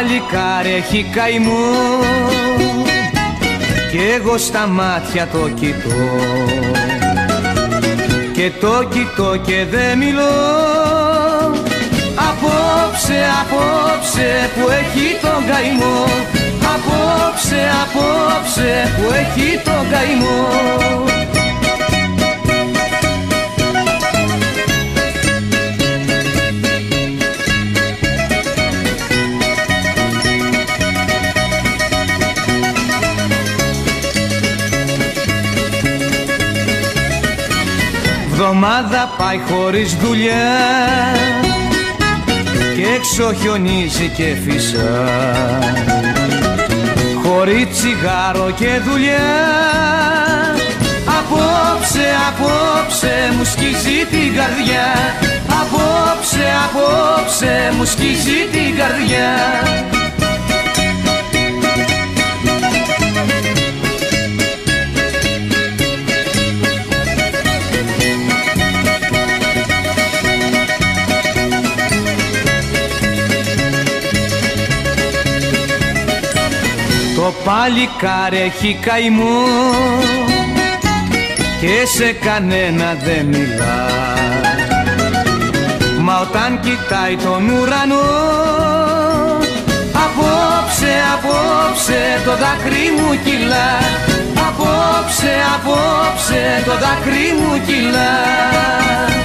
παλικάρι έχει καημό. Και εγώ στα μάτια το κοιτώ. Και το κοιτώ και δεν μιλώ. Απόψε, απόψε που έχει τον καημό. Απόψε, απόψε που έχει τον καημό Βδομάδα πάει χωρίς δουλειά. Και έξω χιονίζει και φυσά. Χωρίς τσιγάρο και δουλειά. Απόψε, απόψε μου σκίζει την καρδιά. Απόψε, απόψε μου σκίζει την καρδιά Το παλικάρι έχει καημό και σε κανένα δεν μιλά. Μα όταν κοιτάει τον ουρανό Απόψε, απόψε το δάκρυ μου κυλά. Απόψε, απόψε το δάκρυ μου κυλά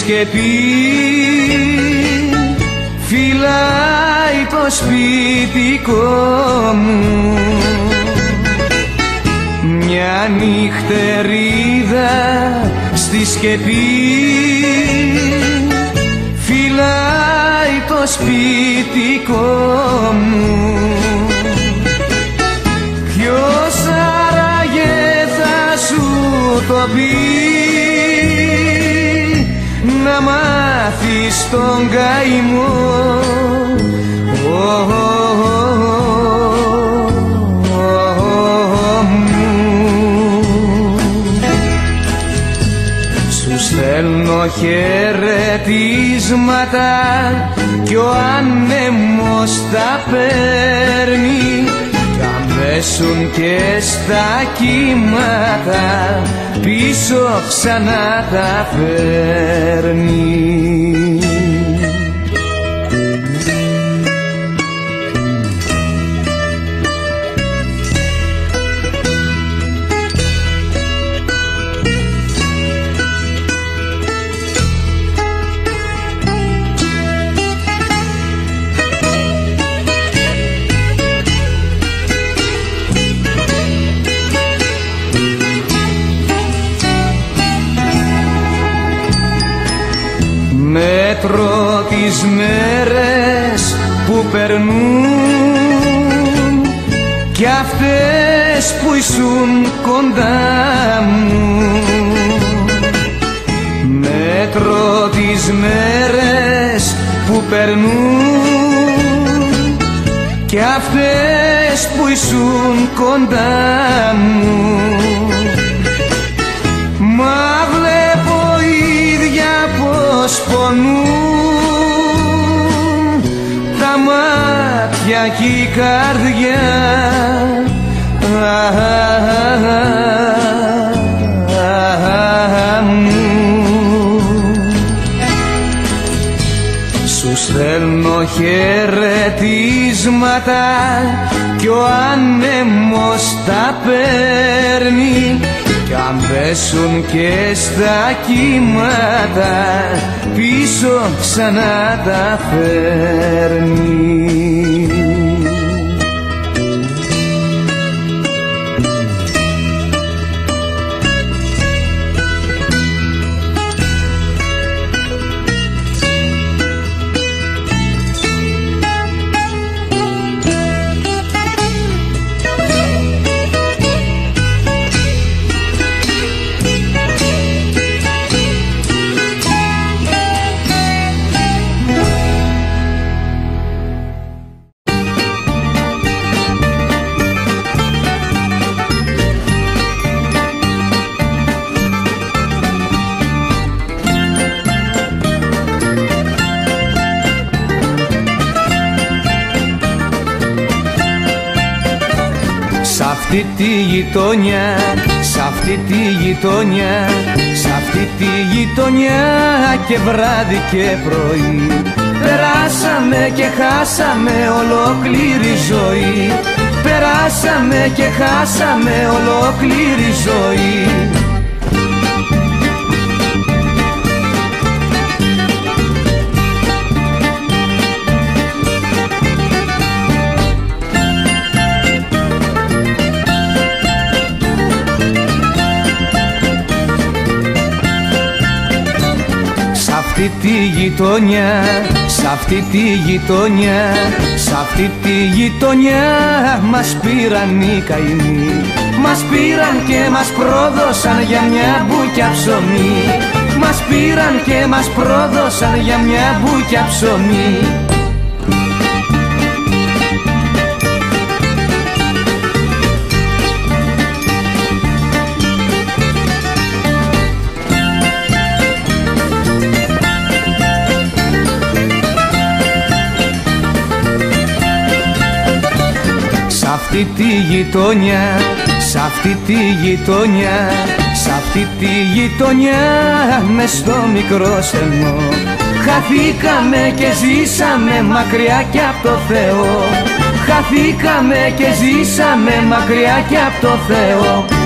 σκεπή. Φυλάει το σπιτικό μου. Μια νυχτερίδα στη σκεπή. Φυλάει το σπιτικό μου. Ποιος άραγε θα σου το πει μάθεις τον καημό Ω, μου. Σου στέλνω χαιρετίσματα κι ο άνεμος τα παίρνει κι αμέσουν και στα κύματα πίσω ξανά τα φέρνεις. Τις μέρες που περνούν κι αυτές που ήσουν κοντά μου. Μέτρο τις μέρες που περνούν κι αυτές που ήσουν κοντά μου. Μα βλέπω ίδια πως πονούν Κυριακή καρδιά Σου στέλνω χαιρετίσματα κι ο άνεμος τα παίρνει κι αν πέσουν και στα κύματα πίσω ξανά τα φέρνει. Γειτονιά, σ' αυτή τη γειτονιά, σ' αυτή τη γειτονιά και βράδυ και πρωί. Περάσαμε και χάσαμε ολόκληρη ζωή. Περάσαμε και χάσαμε ολόκληρη ζωή αυτή τη γειτονιά, σ' αυτή τη γειτονιά, σ' αυτή τη γειτονιά μας πήραν οι καημοί. Μας πήραν και μας πρόδωσαν για μια μπουκιά ψωμί. Μας πήραν και μας πρόδωσαν για μια μπουκιά ψωμί αυτή τη γειτονιά, σ' αυτή τη γειτονιά, σ' αυτή τη γειτονιά με στο μικρό στενό. Χαθήκαμε και ζήσαμε μακριά και από το Θεό. Χαθήκαμε και ζήσαμε μακριά και από το Θεό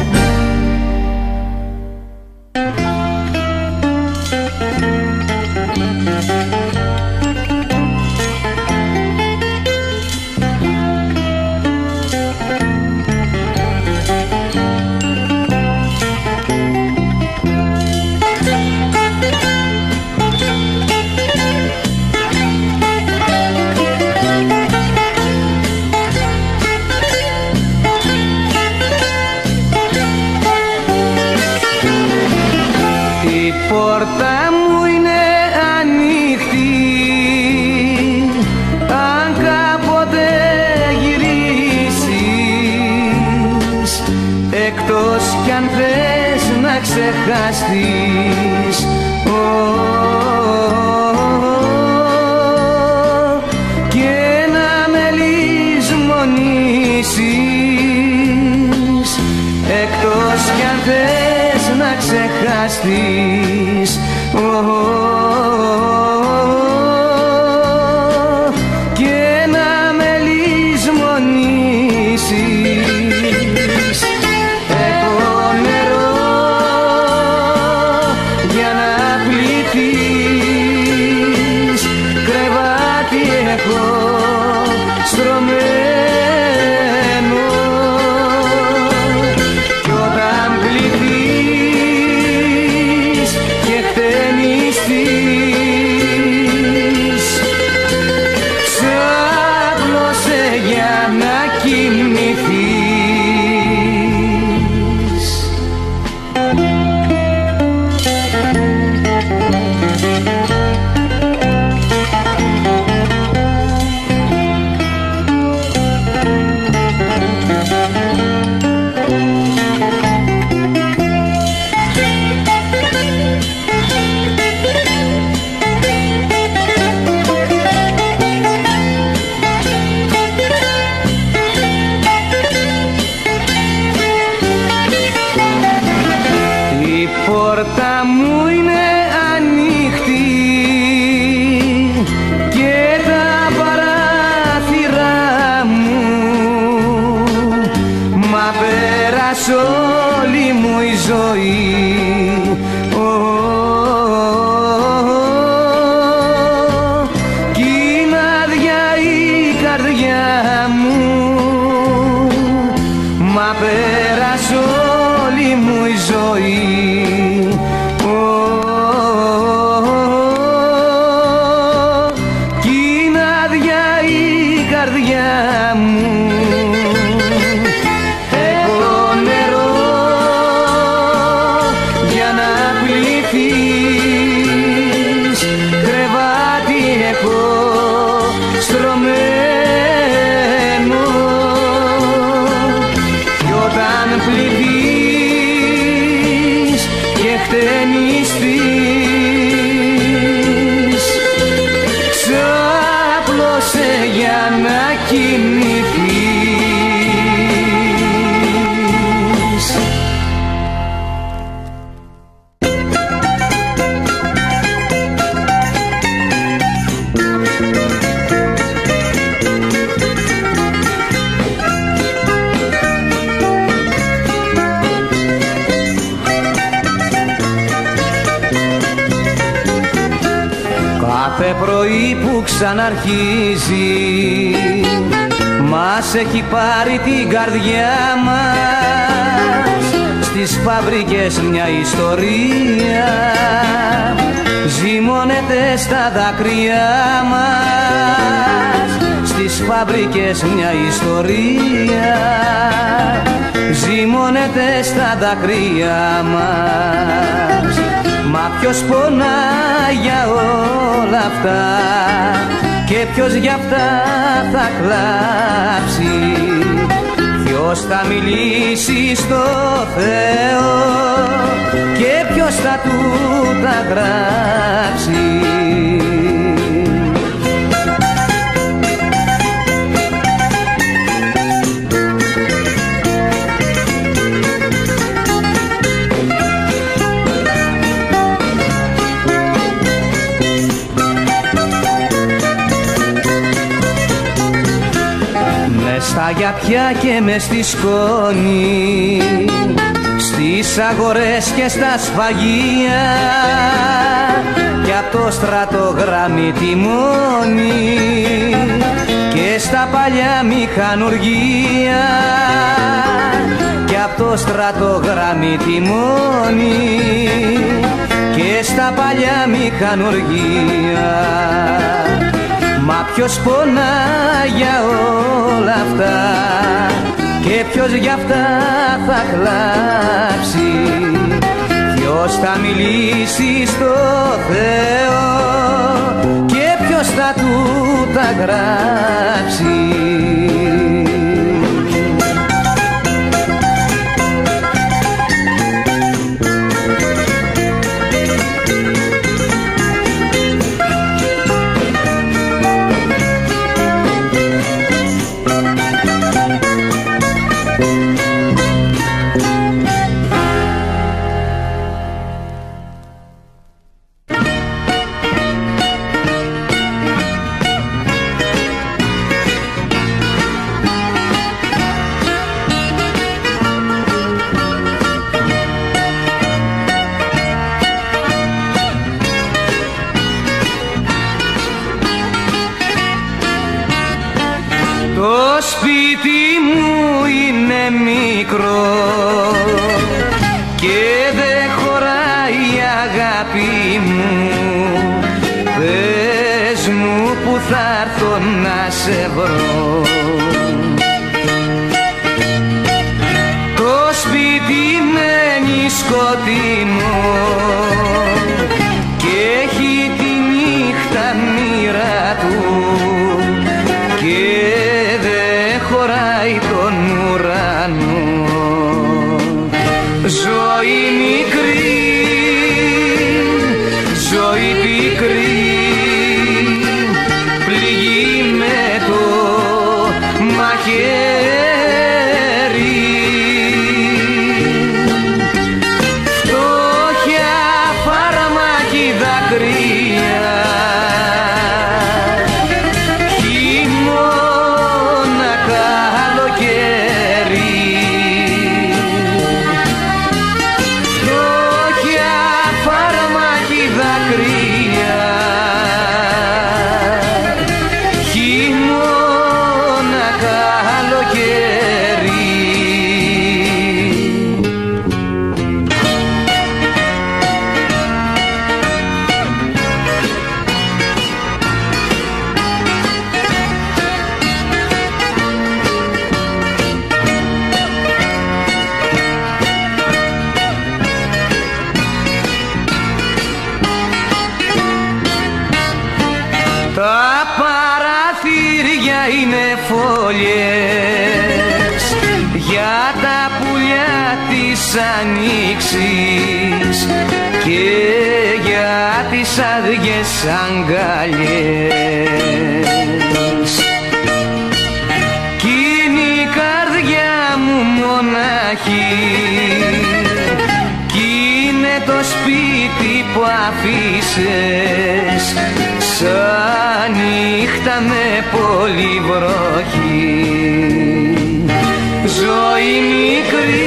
please. Πέρασε όλη μου η ζωή ξαναρχίζει. Μας έχει πάρει την καρδιά μας Στις φαμπρικές μια ιστορία. Ζυμώνεται στα δάκρυά μας Στις φαμπρικές μια ιστορία. Ζυμώνεται στα δάκρυά μας Μα ποιος πονά για όλα αυτά και ποιος για αυτά θα κλάψει. Ποιος θα μιλήσει στο Θεό και ποιος θα του τα γράψει με στα γιαπιά και μες στη σκόνη στις αγορές και στα σφαγεία. Και απ' το στρατογράμμι τιμόνι και στα παλιά μηχανουργία και απ' το στρατογράμμι τιμόνι και στα παλιά μηχανουργία Μα ποιος πονά για όλα αυτά και ποιος για αυτά θα κλάψει. Ποιος θα μιλήσει στο Θεό και ποιος θα του τα γράψει μαχαίρι φτώχεια άδειες αγκαλιές. Κι είναι η καρδιά μου μοναχή. Κι είναι το σπίτι που αφήσες. Σαν νύχτα με πολύ βροχή. Ζωή μικρή,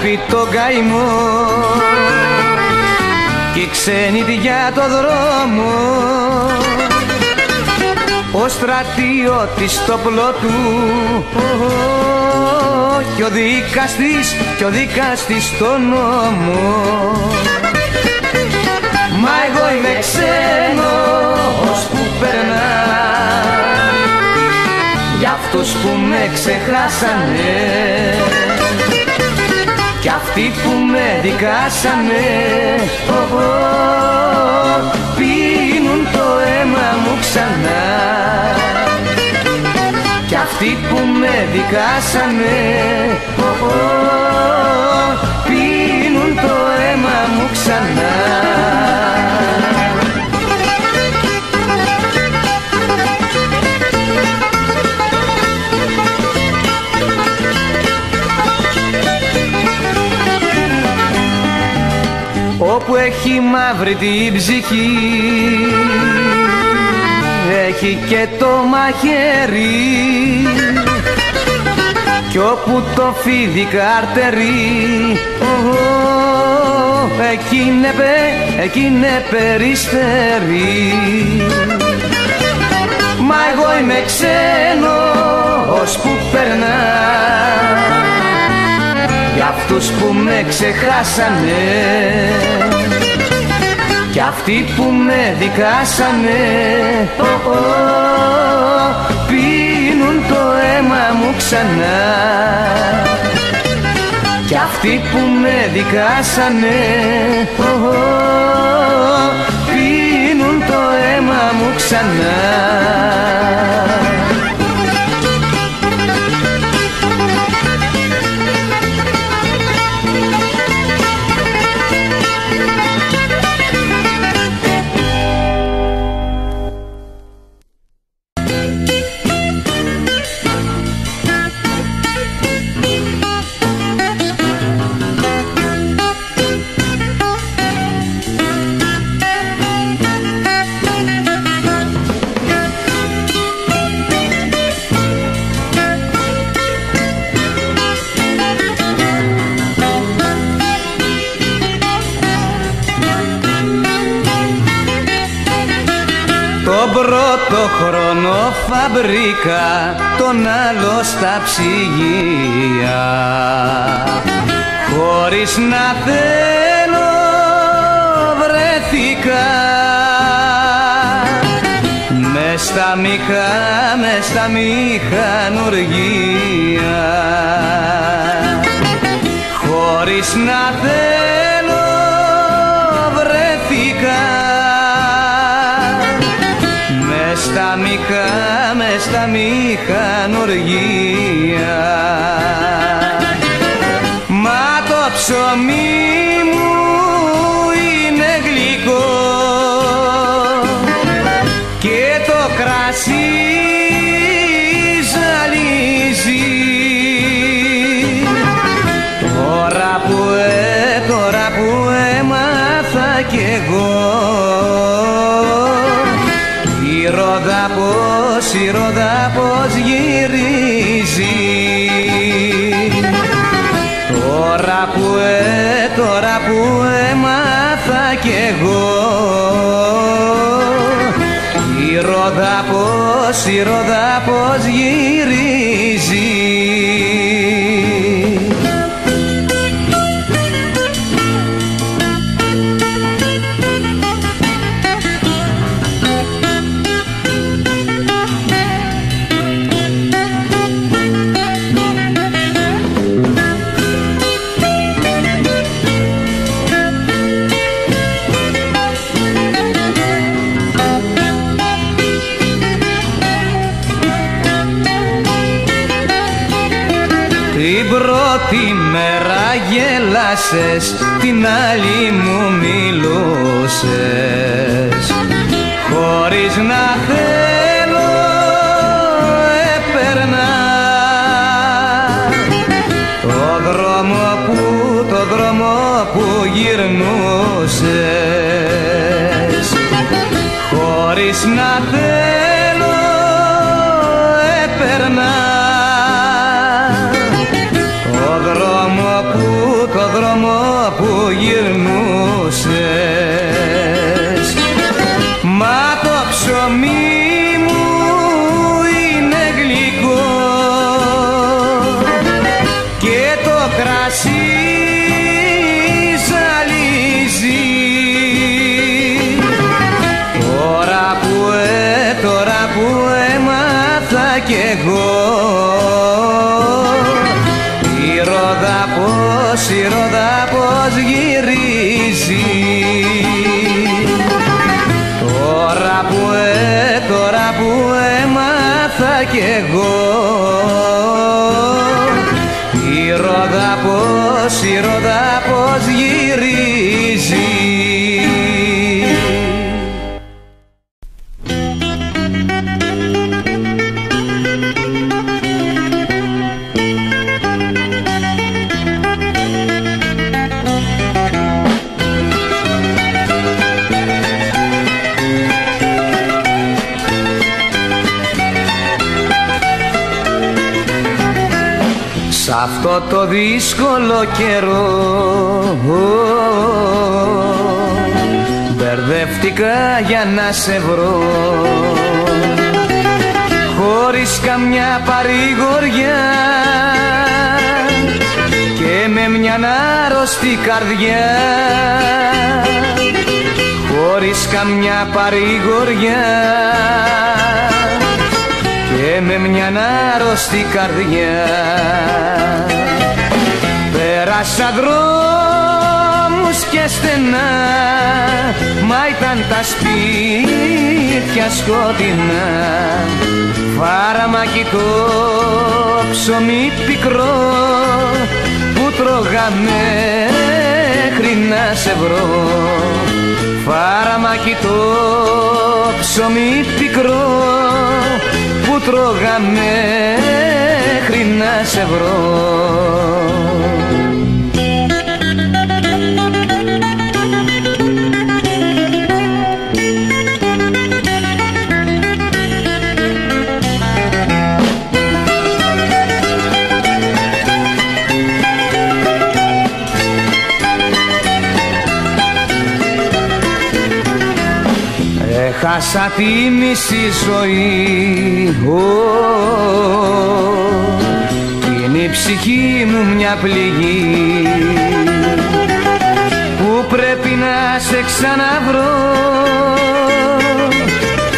αγάπη το καημό και ξένη για το δρόμο. Ο στρατιώτης στο πλότου και ο δικαστής και ο δικαστής στο νόμο. Μα εγώ είμαι ξένος που περνά. Για αυτούς που με ξεχάσανε κι αυτοί που με δικάσανε ω, ω, πίνουν το αίμα μου ξανά. Κι αυτοί που με δικάσανε ω, ω, πίνουν το αίμα μου ξανά έχει μαύρη την ψυχή. Έχει και το μαχαίρι. Κι όπου το φίδι καρτερεί. Ω, εκεί είναι, πε- εκεί είναι περιστέρι. Μα εγώ είμαι ξένος που περνά. Για αυτούς που με ξεχάσανε κι αυτοί που με δικάσανε ω, ω, πίνουν το αίμα μου ξανά. Κι αυτοί που με δικάσανε ω, ω, πίνουν το αίμα μου ξανά φαμπρίκα, τον άλλο στα ψυγεία. Χωρίς να θέλω βρέθηκα. Μες στα μηχα, μες στα μηχανουργία Χωρίς να θέλω see. Αυτό το δύσκολο καιρό. Μπερδεύτηκα για να σε βρω. Χωρίς καμιά παρηγοριά. Και με μια άρρωστη καρδιά. Χωρίς καμιά παρηγοριά και με μια άρρωστη καρδιά. Πέρασα δρόμους και στενά μα ήταν τα σπίτια σκοτεινά. Φάραμα το ψωμί πικρό που τρώγαμε μέχρι να σε βρω. Φάραμα το ψωμί πικρό που τρώγαμε μέχρι να σε βρω Έχασα τη μισή ζωή. Είναι η ψυχή μου μια πληγή. Που πρέπει να σε ξαναβρω.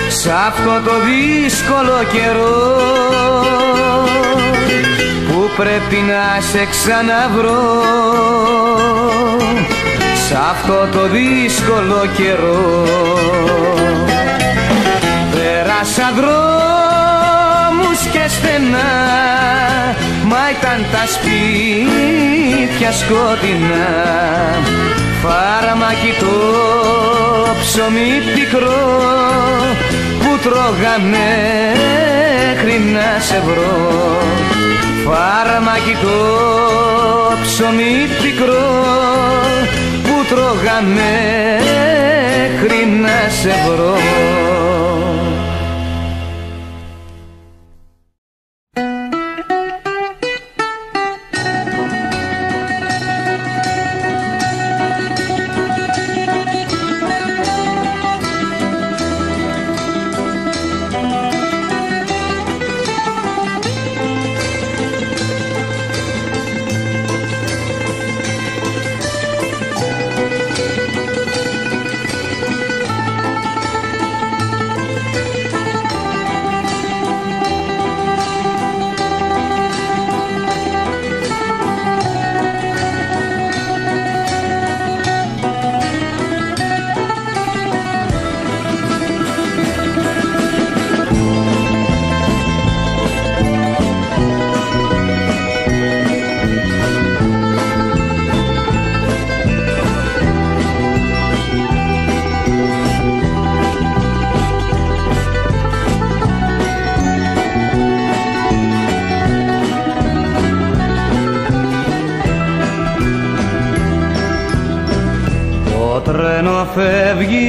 Σ' αυτό το δύσκολο καιρό. Που πρέπει να σε ξαναβρω. Σ' αυτό το δύσκολο καιρό Πέρασα δρόμους και στενά Μα ήταν τα σπίτια σκοτεινά. Φάραμακι το ψωμί πικρό Που τρώγαμε μέχρι να σε βρω. Φάραμακι το ψωμί πικρό Που τρώγαμε μέχρι να σε βρω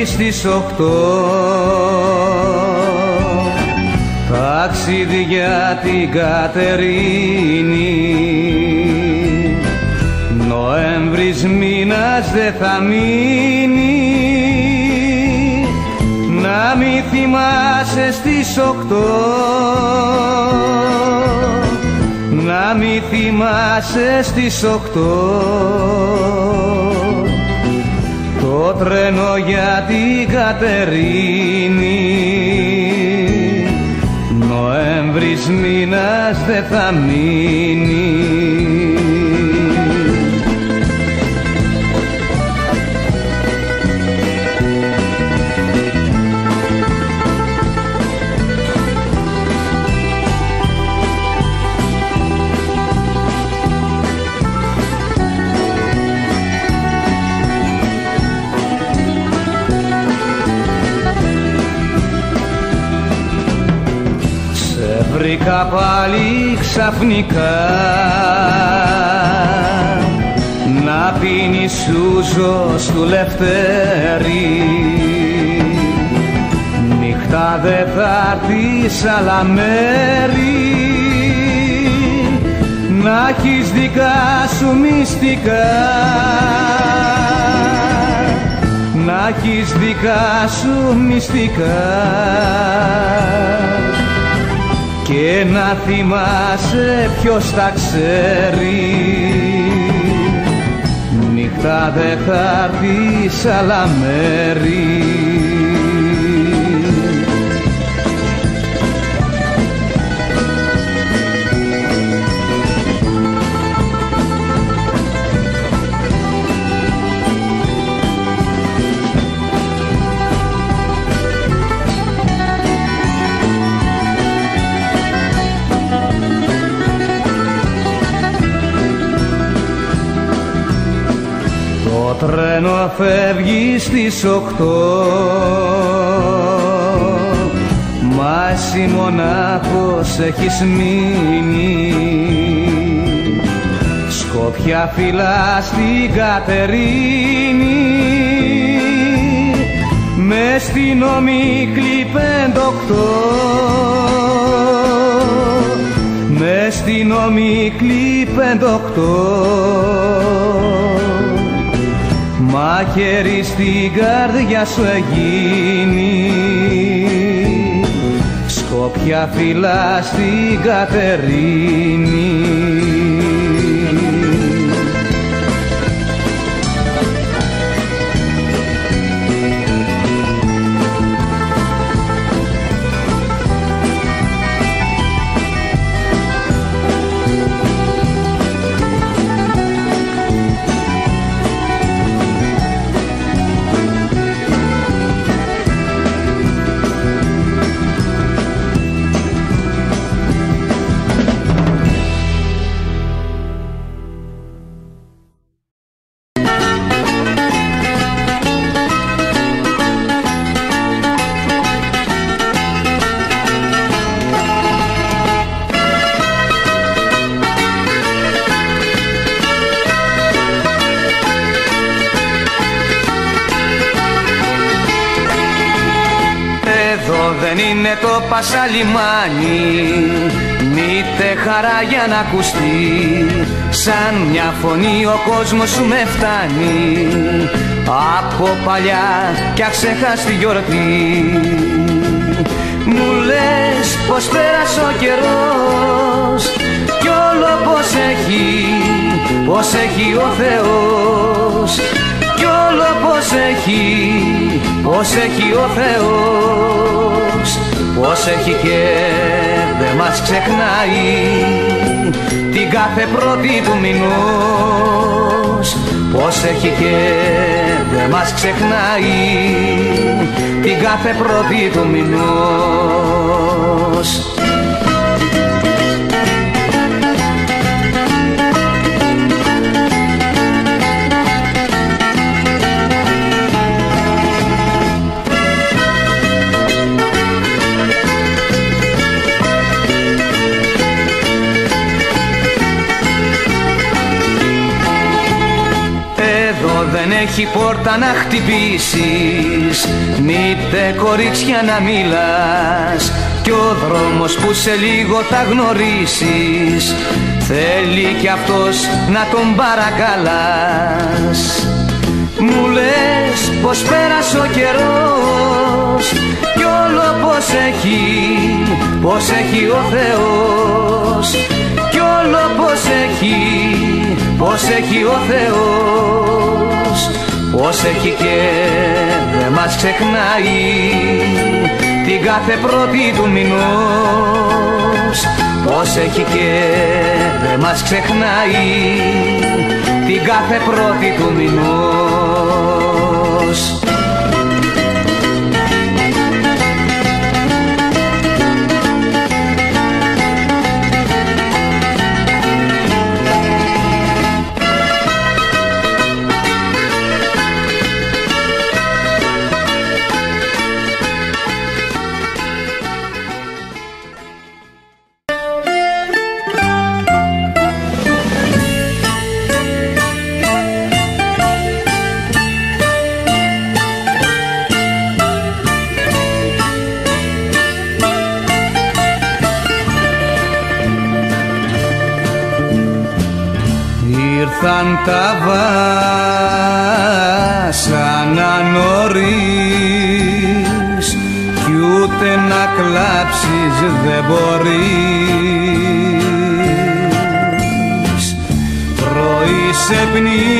φεύγει στις οκτώ. Ταξίδι για την Κατερίνη. Νοέμβρης μήνας δε θα μείνει. Να μη θυμάσαι στις οκτώ. Να μη θυμάσαι στις οκτώ το τρένο για την Κατερίνη. Νοέμβρης μήνας δεν θα μείνει βρήκα πάλι ξαφνικά. Να πίνει σούζο του Λευτέρη. Νύχτα δε θα έρθεις άλλα μέρη. Να έχεις δικά σου μυστικά. Να έχεις δικά σου μυστικά και να θυμάσαι ποιος τα ξέρει. Νύχτα δε θα έρθεις άλλα μέρη τρένο φεύγει στις οκτώ. Μα εσύ μονάχος έχεις μείνει. Σκόπια φυλά στην Κατερίνη. Μες στην ομίκλη πεντοκτώ. Μες στην ομίκλη πεντοκτώ μαχαίρι στην καρδιά σου εγίνει. Σκόπια φυλά στην Κατερίνη είναι το πασαλιμάνι. Μήτε χαρά για να ακουστεί. Σαν μια φωνή ο κόσμος σου με φτάνει. Από παλιά κι αξεχάστη γιορτή. Μου λες πως πέρασε ο καιρός. Κι όλο πως έχει, πως έχει ο Θεός. Κι όλο πως έχει, πως έχει ο Θεός Πως έχει και δεν μας ξεχνάει. Την κάθε πρώτη του μηνός Πως έχει και δεν μας ξεχνάει. Την κάθε πρώτη του μηνός έχει πόρτα να χτυπήσεις. Μήτε κορίτσια να μιλάς. Κι ο δρόμος που σε λίγο θα γνωρίσεις. Θέλει κι αυτός να τον παρακαλάς. Μου λες πως πέρασε ο καιρός. Κι όλο πως έχει, πως έχει ο Θεός. Κι όλο πως έχει, πως έχει ο Θεός πως έχει και δεν μας ξεχνάει την κάθε πρώτη του μηνός. Πως έχει και δεν μας ξεχνάει την κάθε πρώτη του μηνός βάσανα νωρίς κι ούτε να κλάψεις δεν μπορείς. Πρωί σε πνίγει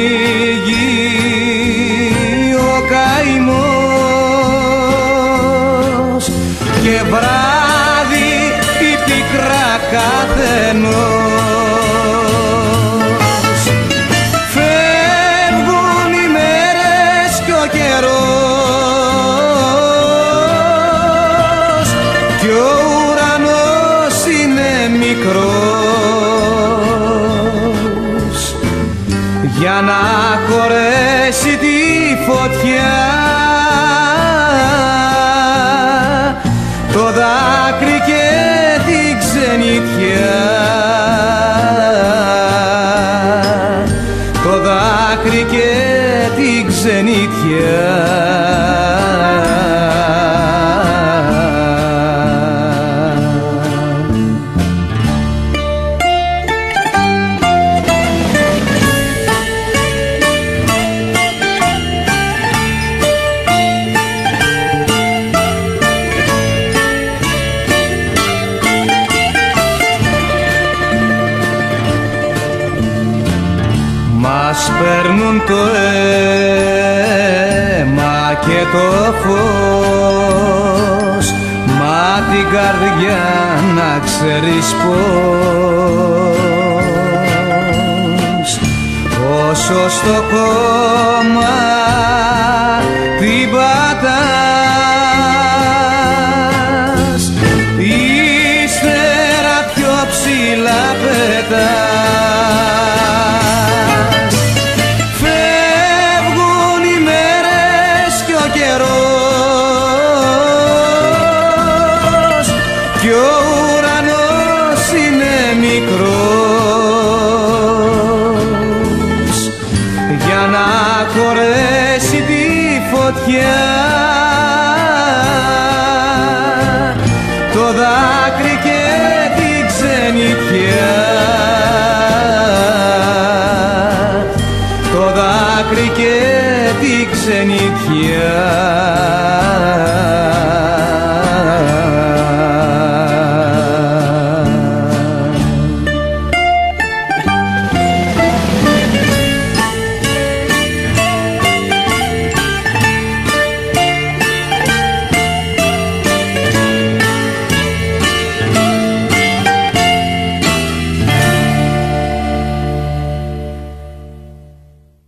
στο κόμμα